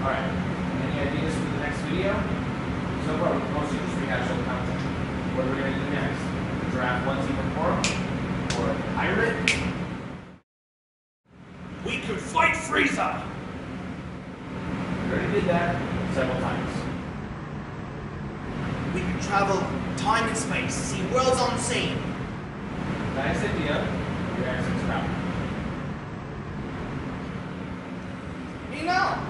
Alright. Any ideas for the next video? So far, we've mostly just rehashed old content. What are we gonna do next? Giraffe One Team Report? Or pirate? We could fight Frieza! We already did that several times. We could travel time and space, see worlds unseen. Nice idea. Your accent's crap.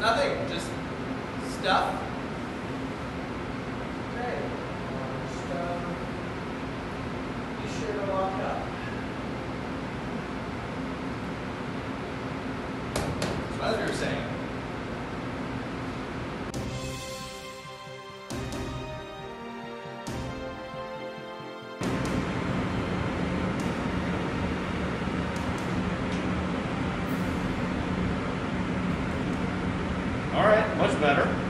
Nothing, just stuff. Okay. Just, uh, be sure to lock up. So as we were saying, Alright, much better.